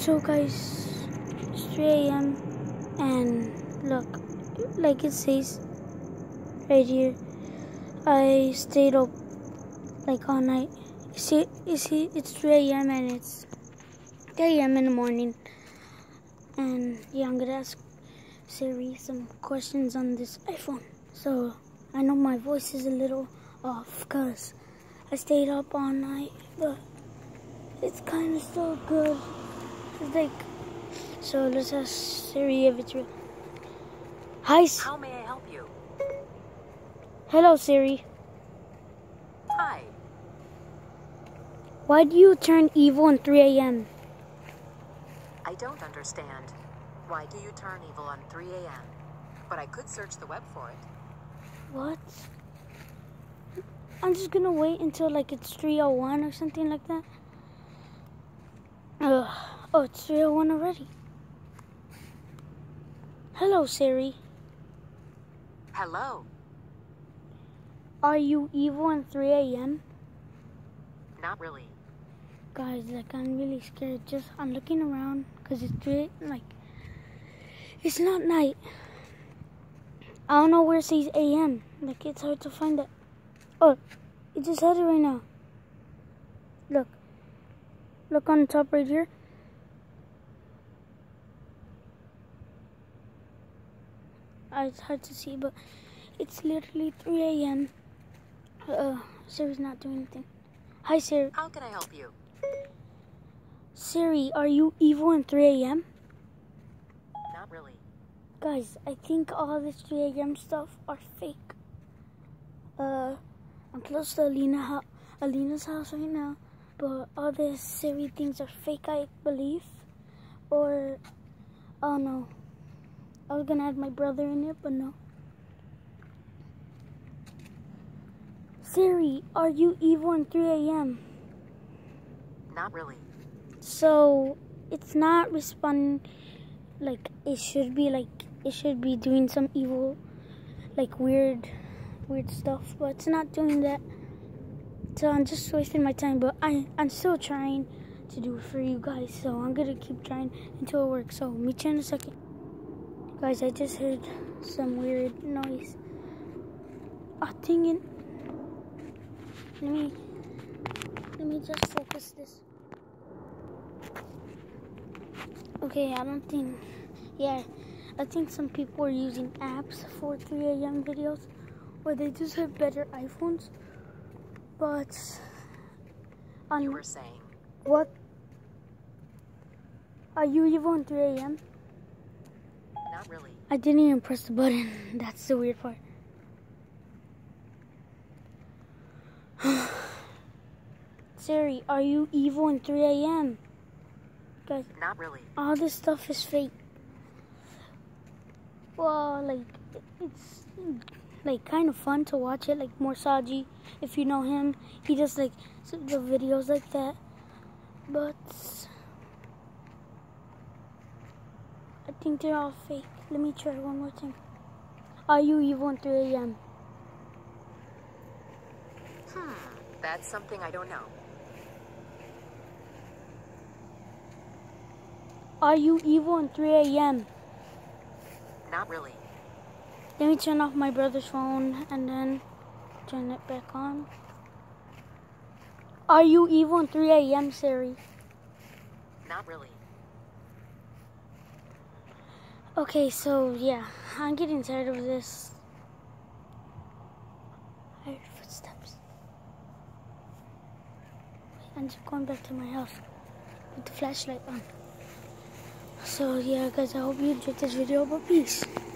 So guys, it's 3 a.m. and look, like it says right here, I stayed up like all night. See, you see, it's 3 a.m. and it's 3 a.m. in the morning. And yeah, I'm gonna ask Siri some questions on this iPhone. So I know my voice is a little off because I stayed up all night, but it's kind of still good. It's like, so let's ask Siri if it's real. Hi, How may I help you? hello Siri. Hi. Why do you turn evil at 3 a.m.? I don't understand. Why do you turn evil on 3 a.m.? But I could search the web for it. What? I'm just gonna wait until like it's 301 or something like that. Ugh. Oh, it's 301 already. Hello, Siri. Hello. Are you evil at 3 a.m.? Not really. Guys, like I'm really scared. Just I'm looking around because it's 3 like it's not night. I don't know where it says a.m. Like it's hard to find it. Oh, it just had it right now. Look. Look on the top right here. It's hard to see, but it's literally 3 a.m. Uh, Siri's not doing anything. Hi, Siri. How can I help you? Siri, are you evil in 3 a.m.? Not really. Guys, I think all this 3 a.m. stuff are fake. Uh, I'm close to Alina ho- Alina's house right now, but all this Siri things are fake, I believe. Or, oh no. I was gonna add my brother in it, but no. Siri, are you evil in 3 a.m.? Not really. So it's not responding like it should be like it should be doing some evil like weird weird stuff, but it's not doing that. So I'm just wasting my time, but I I'm still trying to do it for you guys. So I'm gonna keep trying until it works. So meet you in a second. Guys, I just heard some weird noise. Oh dang it. Let me let me just focus this. Okay, I don't think. Yeah, I think some people are using apps for 3 a.m. videos, or they just have better iPhones. But on You were saying. what? Are you even on 3 a.m.? Not really. I didn't even press the button. That's the weird part. Siri, are you evil in 3 a.m.? Guys, Not really. all this stuff is fake. Well, like it's like kind of fun to watch it. Like Moe Sargi, if you know him, he does like the videos like that. But I think they're all fake. Let me try one more time. Are you evil in 3 a.m.? Hmm. That's something I don't know. Are you evil in 3 a.m.? Not really. Let me turn off my brother's phone and then turn it back on. Are you evil in 3 a.m., Siri? Not really. Okay, so yeah, I'm getting tired of this. I heard footsteps. I'm just going back to my house with the flashlight on. So yeah, guys, I hope you enjoyed this video, but peace.